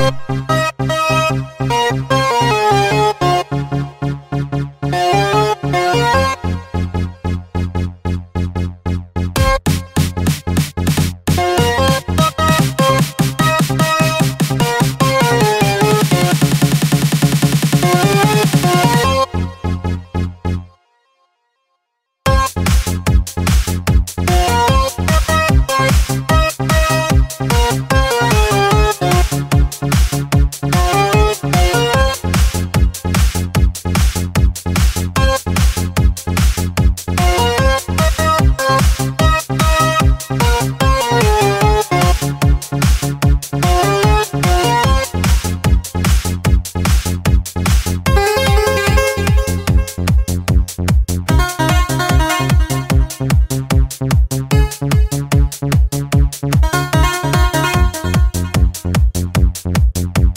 you Thank you.